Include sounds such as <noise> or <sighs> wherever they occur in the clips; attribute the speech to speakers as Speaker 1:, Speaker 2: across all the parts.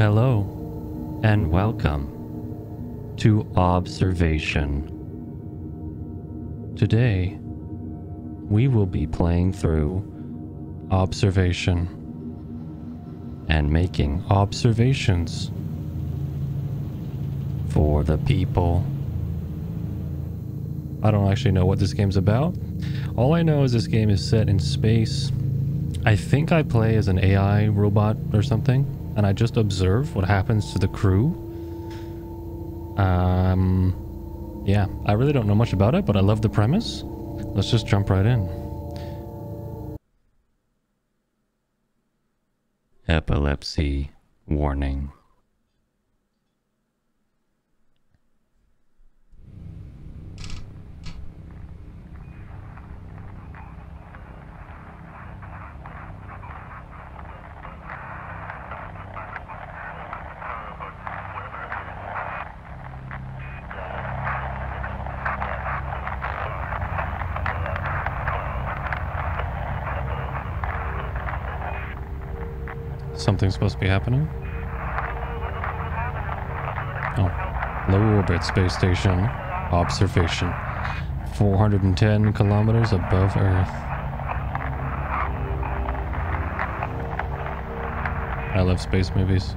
Speaker 1: Hello, and welcome to Observation. Today, we will be playing through Observation and making observations for the people. I don't actually know what this game's about. All I know is this game is set in space. I think I play as an AI robot or something, and I just observe what happens to the crew. Um, yeah, I really don't know much about it, but I love the premise. Let's just jump right in. Epilepsy warning. Something's supposed to be happening. Oh, low orbit space station observation. 410 kilometers above Earth. I love space movies.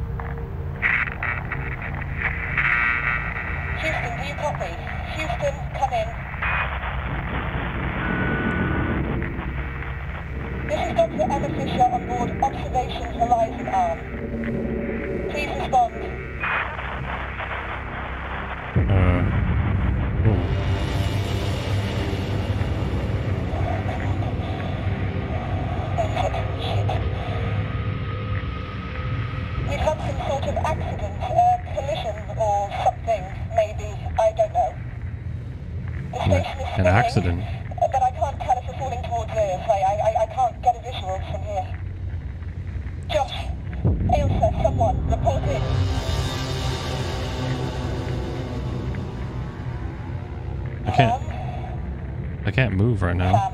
Speaker 1: Right now.
Speaker 2: Sam.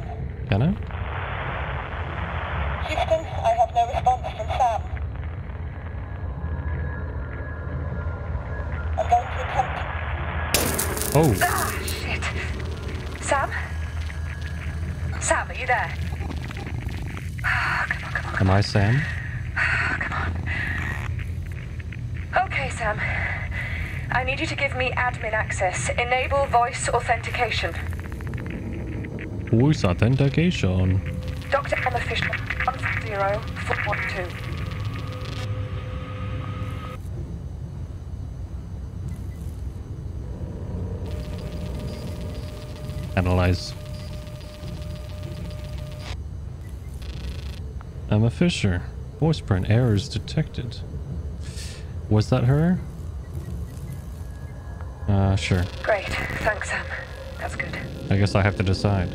Speaker 1: Can I?
Speaker 2: Houston, I have no response from Sam. I'm going to attempt...
Speaker 1: Oh,
Speaker 3: Ah, shit. Sam? Sam, are you there? <sighs> Come on, come on,
Speaker 1: am I Sam? <sighs>
Speaker 3: come on. Okay, Sam. I need you to give me admin access. Enable voice authentication.
Speaker 1: Voice authentication.
Speaker 3: Dr. Emma Fisher, 10412.
Speaker 1: Analyze. Emma Fisher. Voice print errors detected. Was that her? Uh, sure.
Speaker 3: Great. Thanks, Sam. That's good.
Speaker 1: I guess I have to decide.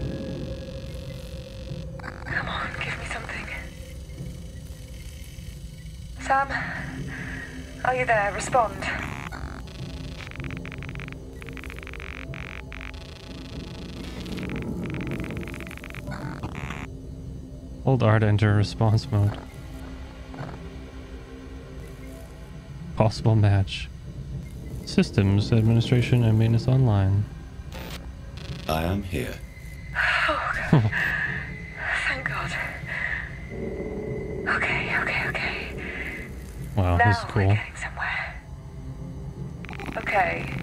Speaker 3: Come on, give me something. Sam? Are you there? Respond.
Speaker 1: Hold R to enter response mode. Possible match. Systems administration and maintenance online.
Speaker 4: I am here. <sighs>
Speaker 3: Oh, Thank <laughs> God. Okay, okay, okay.
Speaker 1: Wow,
Speaker 3: now
Speaker 1: is
Speaker 3: we're getting somewhere. Okay.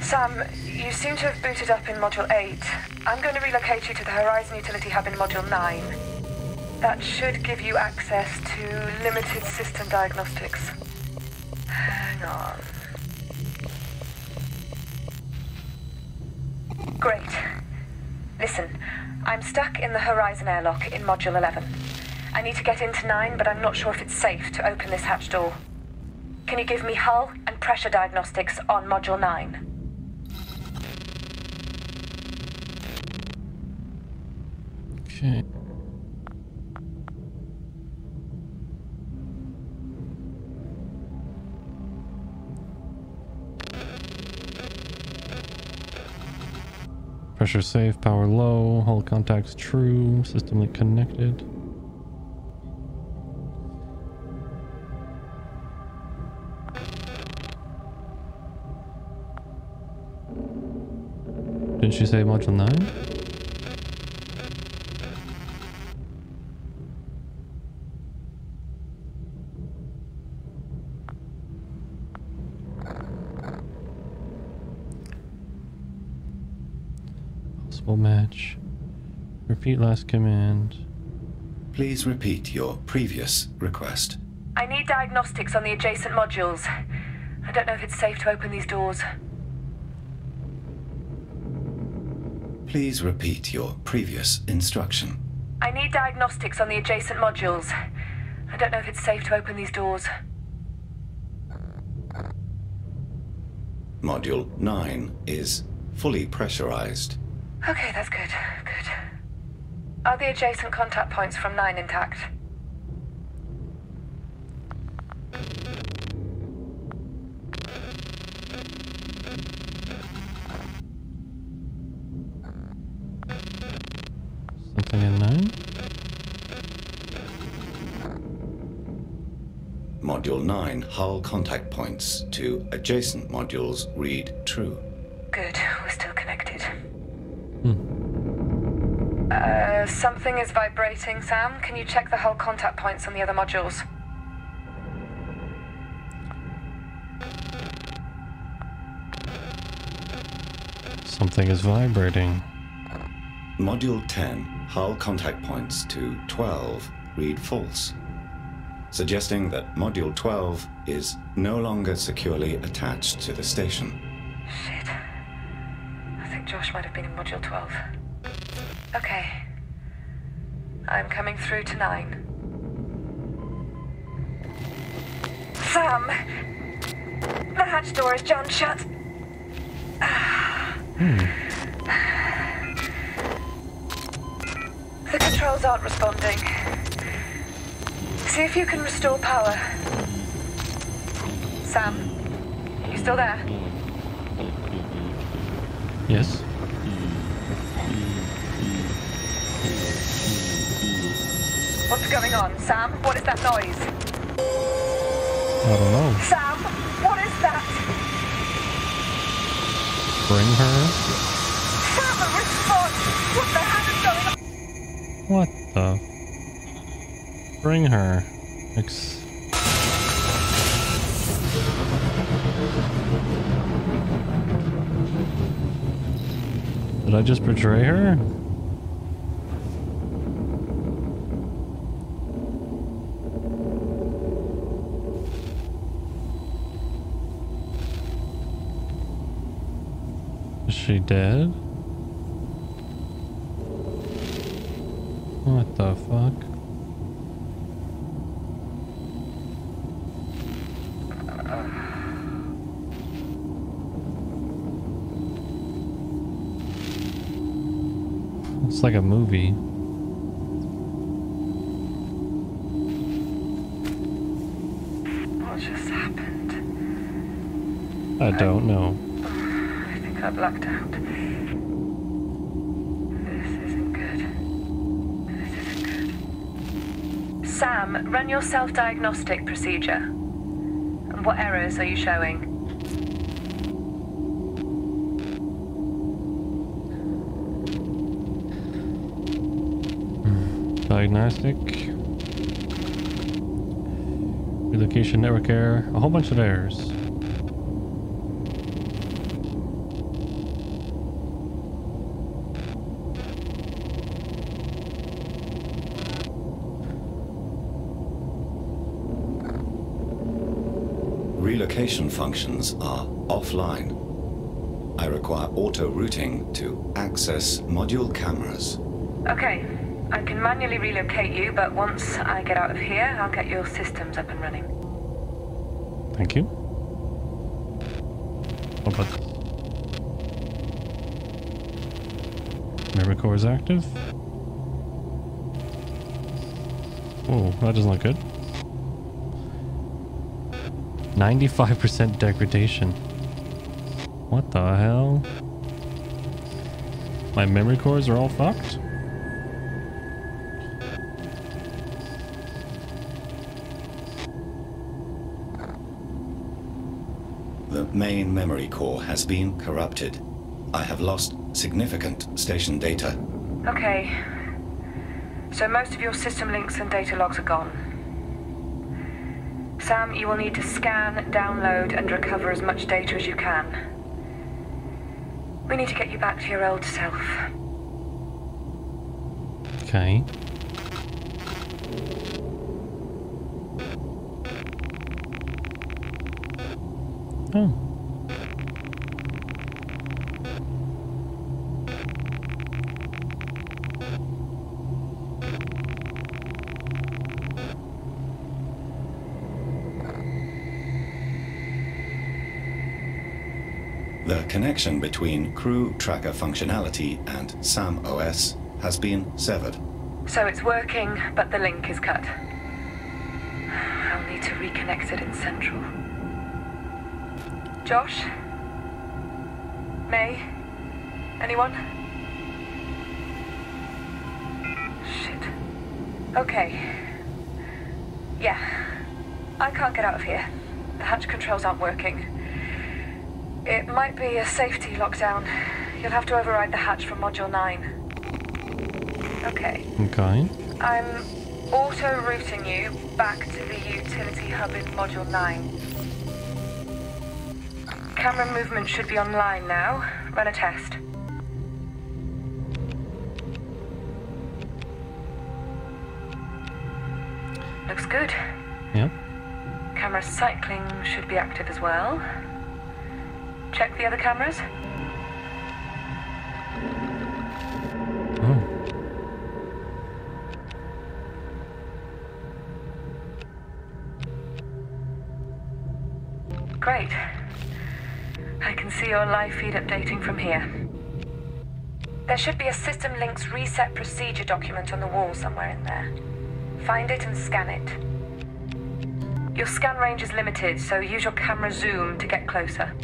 Speaker 3: Sam, you seem to have booted up in Module 8. I'm going to relocate you to the Horizon Utility Hub in Module 9. That should give you access to limited system diagnostics. Hang on. Great. Listen, I'm stuck in the Horizon airlock in Module 11. I need to get into 9, but I'm not sure if it's safe to open this hatch door. Can you give me hull and pressure diagnostics on Module 9?
Speaker 1: Okay. Pressure safe, power low, hull contacts true, system link connected. You say module 9? Possible match. Repeat last command.
Speaker 4: Please repeat your previous request.
Speaker 3: I need diagnostics on the adjacent modules. I don't know if it's safe to open these doors.
Speaker 4: Please repeat your previous instruction.
Speaker 3: I need diagnostics on the adjacent modules. I don't know if it's safe to open these doors.
Speaker 4: Module 9 is fully pressurized.
Speaker 3: Okay, that's good. Good. Are the adjacent contact points from 9 intact?
Speaker 1: Something in 9?
Speaker 4: Module 9 hull contact points to adjacent modules read true.
Speaker 3: Good, we're still connected. Uh, something is vibrating, Sam. Can you check the hull contact points on the other modules?
Speaker 1: Something is vibrating.
Speaker 4: Module 10 hull contact points to 12 read false, suggesting that Module 12 is no longer securely attached to the station.
Speaker 3: Shit. I think Josh might have been in Module 12. Okay. I'm coming through to 9. Sam! The hatch door is jammed shut. <sighs> The controls aren't responding. See if you can restore power. Sam, you still there?
Speaker 1: Yes?
Speaker 3: What's going on, Sam? What is that noise?
Speaker 1: I don't know.
Speaker 3: Sam, what is that?
Speaker 1: Bring her?
Speaker 3: Sam, respond! What the hell is going on?
Speaker 1: What the? Bring her. Ex- Did I just betray her? Is she dead? What the fuck? It's like a movie.
Speaker 3: What just happened?
Speaker 1: I don't know.
Speaker 3: I think I blacked out. This isn't good. This isn't good. Sam, run your self-diagnostic procedure. What errors are you showing?
Speaker 1: Diagnostic. Relocation network error. A whole bunch of errors.
Speaker 4: Relocation functions are offline. I require auto routing to access module cameras.
Speaker 3: Okay, I can manually relocate you, but once I get out of here, I'll get your systems up and running.
Speaker 1: Thank you. What about? Memory is active. Oh, that doesn't look good. 95% degradation. What the hell? My memory cores are all fucked?
Speaker 4: Main memory core has been corrupted. I have lost significant station data.
Speaker 3: Okay. So most of your system links and data logs are gone. Sam, you will need to scan, download, and recover as much data as you can. We need to get you back to your old self.
Speaker 1: Okay.
Speaker 4: The connection between crew tracker functionality and SAM OS has been severed.
Speaker 3: So it's working, but the link is cut. I'll need to reconnect it in Central. Josh? May? Anyone? Shit. Okay. Yeah. I can't get out of here. The hatch controls aren't working. It might be a safety lockdown. You'll have to override the hatch from Module 9. Okay.
Speaker 1: Okay.
Speaker 3: I'm auto-routing you back to the utility hub in Module 9. Camera movement should be online now. Run a test. Looks good.
Speaker 1: Yeah.
Speaker 3: Camera cycling should be active as well. Check the other cameras.
Speaker 1: Oh.
Speaker 3: Great. I can see your live feed updating from here. There should be a System Links reset procedure document on the wall somewhere in there. Find it and scan it. Your scan range is limited, so use your camera zoom to get closer.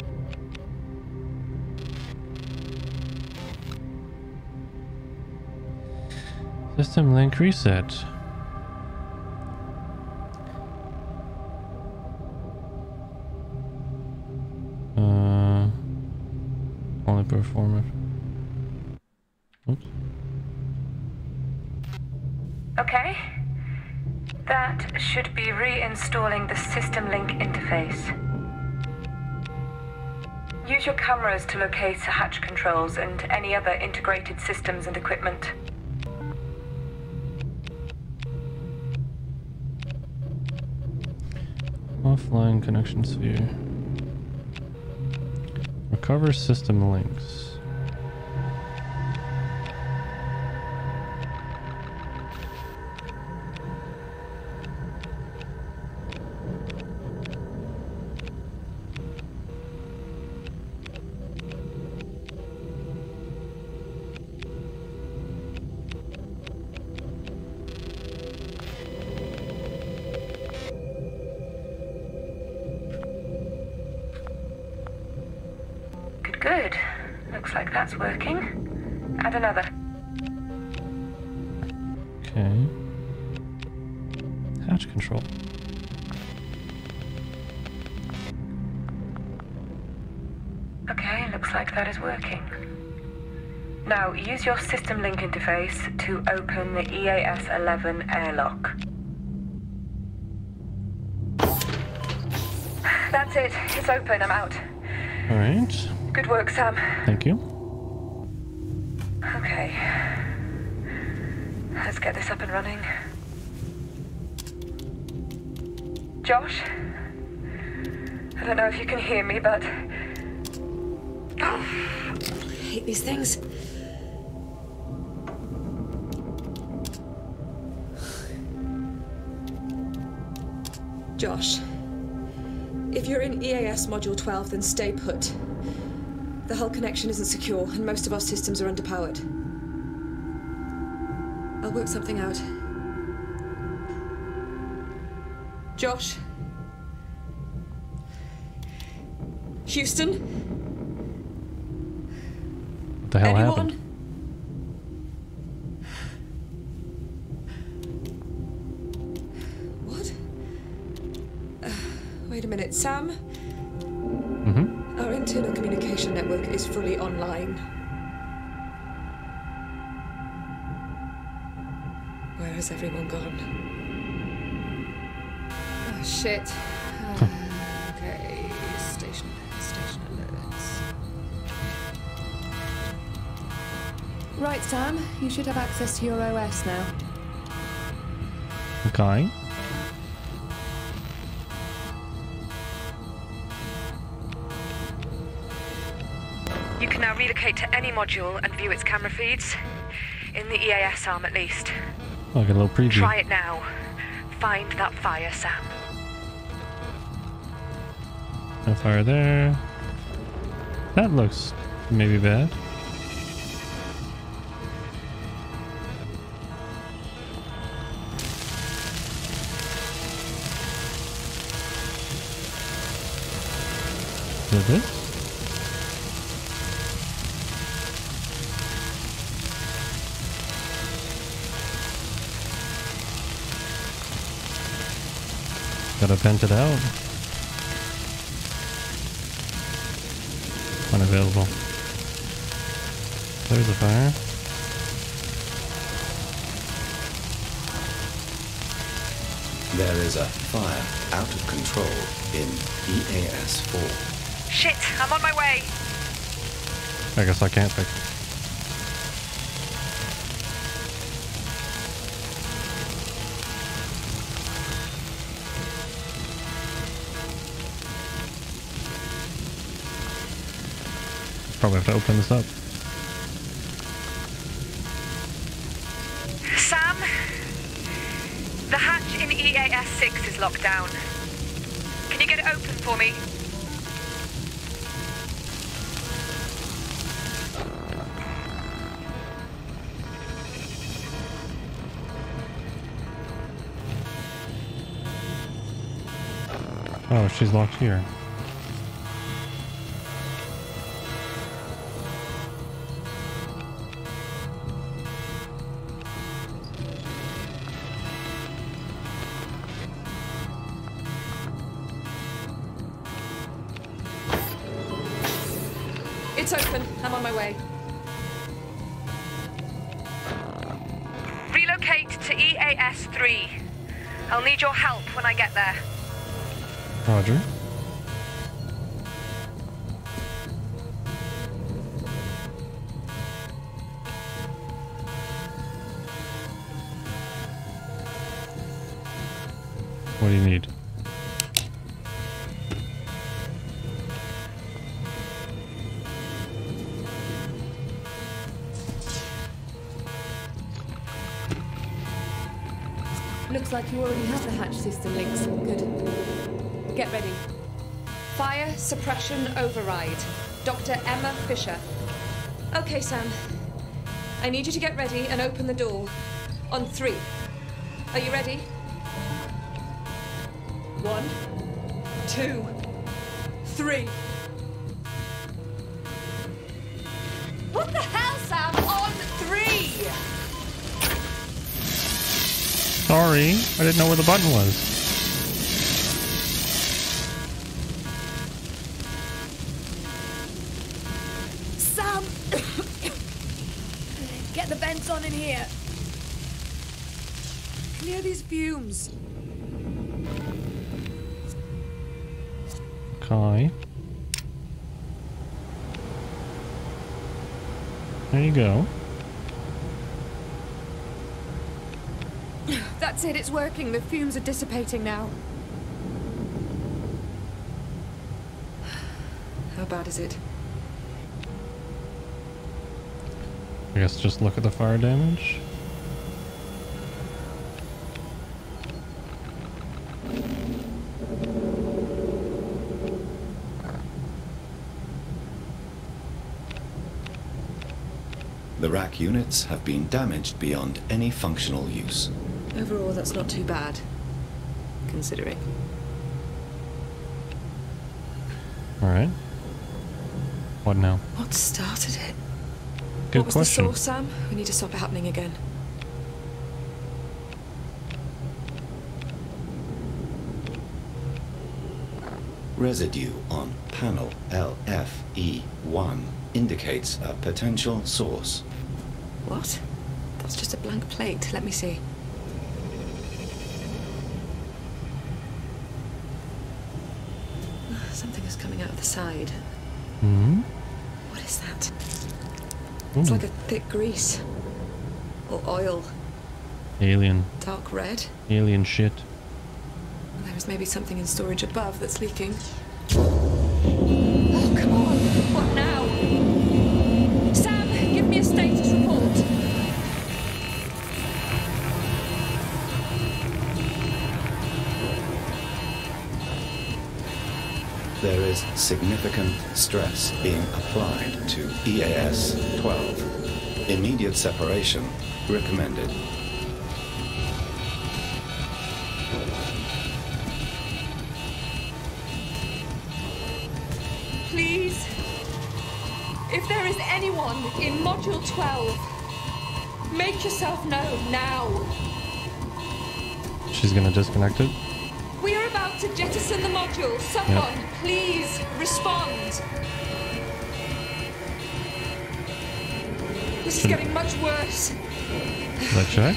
Speaker 1: System link reset. Uh, only performer. Oops.
Speaker 3: Okay. That should be reinstalling the System Link interface. Use your cameras to locate the hatch controls and any other integrated systems and equipment.
Speaker 1: Offline connection sphere. Recover system links.
Speaker 3: That's working. Add another.
Speaker 1: Okay. Hatch control.
Speaker 3: Okay, looks like that is working. Now, use your system link interface to open the EAS 11 airlock. That's it. It's open. I'm out.
Speaker 1: All right.
Speaker 3: Good work, Sam.
Speaker 1: Thank you.
Speaker 3: Let's get this up and running. Josh? I don't know if you can hear me, but
Speaker 5: I hate these things. Josh, if you're in EAS Module 12, then stay put. The hull connection isn't secure, and most of our systems are underpowered. Work something out. Josh? Houston?
Speaker 1: What the hell
Speaker 5: Anyone?
Speaker 1: happened?
Speaker 5: What? Uh, wait a minute, Sam?
Speaker 1: Mm-hmm.
Speaker 5: Our internal communication network is fully online. Has everyone gone? Oh, shit. Uh, okay, station, station alerts.
Speaker 6: Right, Sam, you should have access to your OS now.
Speaker 1: Okay.
Speaker 3: You can now relocate to any module and view its camera feeds. In the EAS arm, at least.
Speaker 1: Like a little preview.
Speaker 3: Try it now. Find that fire, Sam.
Speaker 1: No fire there. That looks maybe bad. Is it this? Gotta vent it out. Unavailable. There's a fire.
Speaker 4: There is a fire out of control in EAS 4.
Speaker 3: Shit, I'm on my way.
Speaker 1: I guess I can't fix it. Probably have to open this up.
Speaker 3: Sam? The hatch in EAS 6 is locked down. Can you get it open for me?
Speaker 1: Oh, she's locked here.
Speaker 3: 3. I'll need your help when I get there.
Speaker 1: Roger. What do you need?
Speaker 5: Suppression override. Dr. Emma Fisher. Okay, Sam. I need you to get ready and open the door. On three. Are you ready? One, two, three. What the hell, Sam? On three!
Speaker 1: Sorry, I didn't know where the button was.
Speaker 6: Fumes.
Speaker 1: Okay. There you go. <sighs>
Speaker 6: That's it, it's working. The fumes are dissipating now. <sighs>
Speaker 5: How bad is it?
Speaker 1: I guess just look at the fire damage.
Speaker 4: The rack units have been damaged beyond any functional use.
Speaker 5: Overall, that's not too bad. Considering.
Speaker 1: Alright. What now?
Speaker 5: What started it?
Speaker 1: Good
Speaker 5: what was
Speaker 1: question.
Speaker 5: the source, Sam? We need to stop it happening again.
Speaker 4: Residue on panel LFE1 indicates a potential source.
Speaker 5: What? That's just a blank plate. Let me see. <sighs> Something is coming out of the side.
Speaker 1: Hmm?
Speaker 5: What is that? It's like a thick grease. Or oil.
Speaker 1: alien.
Speaker 5: Dark red.
Speaker 1: Alien shit.
Speaker 5: There is maybe something in storage above that's leaking.
Speaker 4: Significant stress being applied to EAS 12. Immediate separation recommended.
Speaker 5: Please. If there is anyone in Module 12, make yourself known now.
Speaker 1: She's gonna disconnect it.
Speaker 5: We are about to jettison the module. Someone, please respond. This is getting much worse.
Speaker 1: Let's check.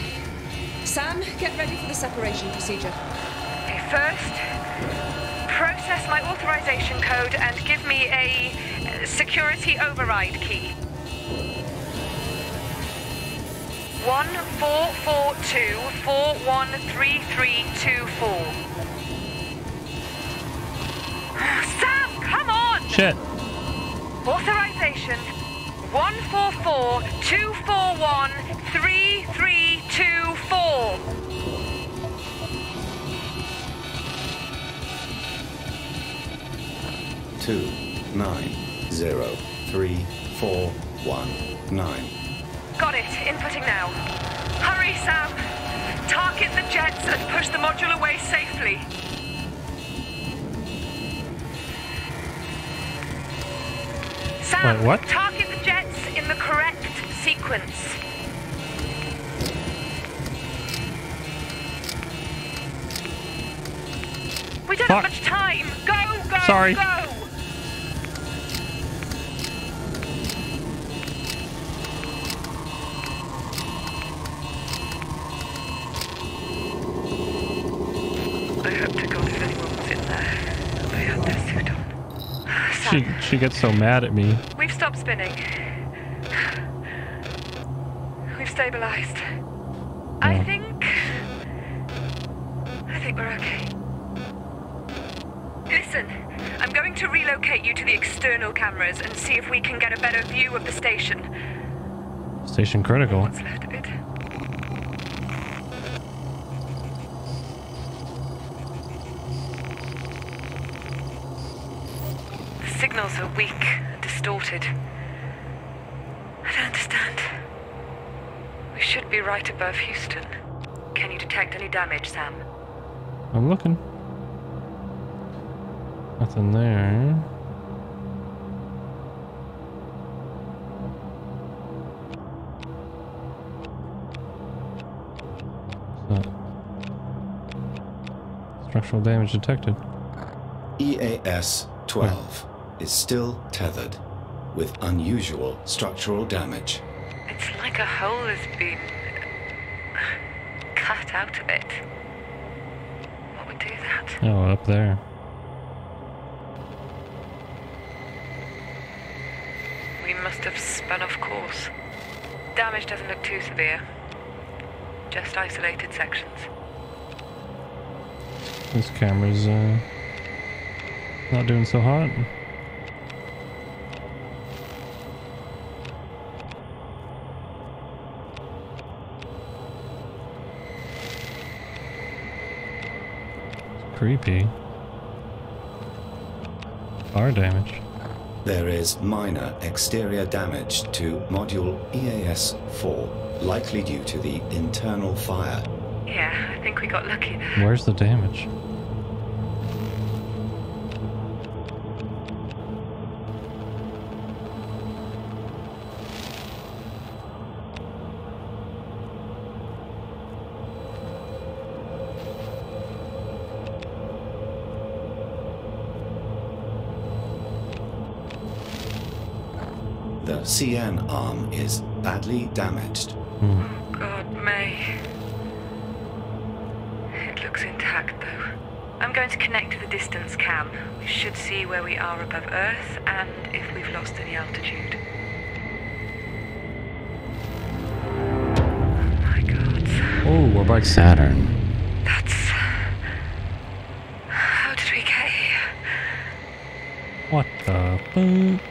Speaker 5: Sam, get ready for the separation procedure.
Speaker 3: Okay, first, process my authorization code and give me a security override key. One four four two four one three three two four.
Speaker 1: Shit.
Speaker 3: Authorization one four four two four one three three two four.
Speaker 4: Two nine zero three four one nine.
Speaker 3: Got it. Inputting now. Hurry, Sam. Target the jets and push the module away safely. Sam,
Speaker 1: Wait, what?
Speaker 3: target the jets in the correct sequence. We don't
Speaker 1: Fuck.
Speaker 3: have much time. Go, go,
Speaker 1: Sorry.
Speaker 3: go.
Speaker 1: She gets so mad at me.
Speaker 3: we've stopped spinning. We've stabilized. I think. I think we're okay. Listen, I'm going to relocate you to the external cameras and see if we can get a better view of the station.
Speaker 1: Station critical.
Speaker 3: What's left of it? The signals are weak and distorted. I don't understand. We should be right above Houston. Can you detect any damage, Sam?
Speaker 1: I'm looking. Nothing there. Structural damage detected.
Speaker 4: EAS 12 is still tethered with unusual structural damage.
Speaker 3: It's like a hole has been cut out of it. What would do that?
Speaker 1: Oh, up there.
Speaker 3: We must have spun off course. Damage doesn't look too severe. Just isolated sections.
Speaker 1: This camera's uh, not doing so hot. Creepy. Fire damage.
Speaker 4: There is minor exterior damage to Module EAS 4, likely due to the internal fire.
Speaker 3: Yeah, I think we got lucky there.
Speaker 1: Where's the damage?
Speaker 4: CN arm is badly damaged.
Speaker 3: God, May. It looks intact, though. I'm going to connect to the distance cam. We should see where we are above Earth and if we've lost any altitude. Oh my god.
Speaker 1: Oh, we're by Saturn.
Speaker 3: That's. How did we get here?
Speaker 1: What the fuck?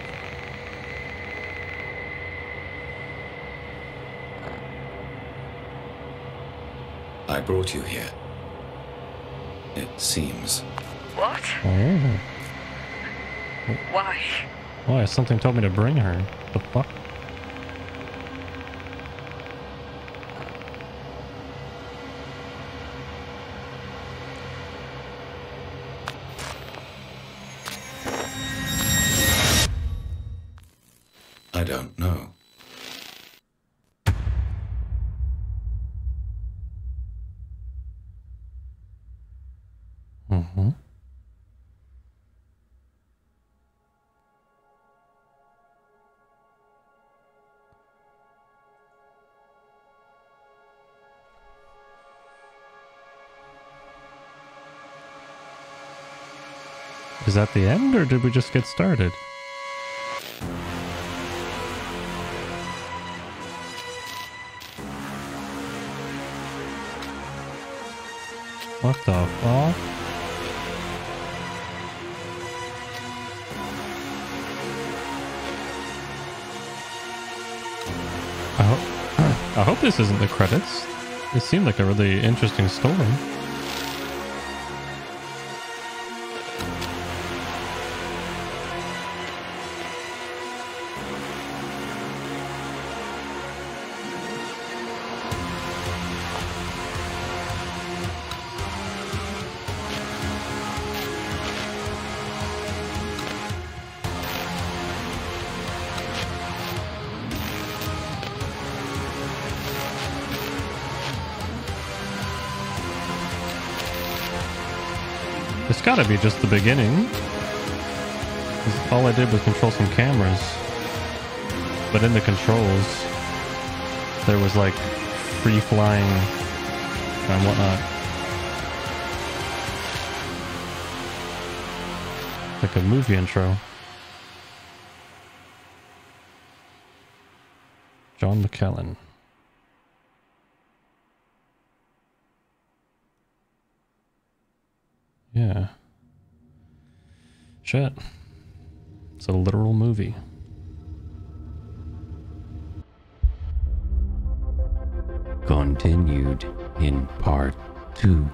Speaker 4: I brought you here. It seems.
Speaker 3: What?
Speaker 1: Oh.
Speaker 3: Why?
Speaker 1: Why? Something told me to bring her. The fuck? Is that the end, or did we just get started? What the fuck? I hope, <clears throat> I hope this isn't the credits. It seemed like a really interesting story. It's gotta be just the beginning. All I did was control some cameras. But in the controls, there was like free flying and whatnot. Like a movie intro. Jon McKellan. Yeah. Shit. It's a literal movie.
Speaker 7: Continued in part two.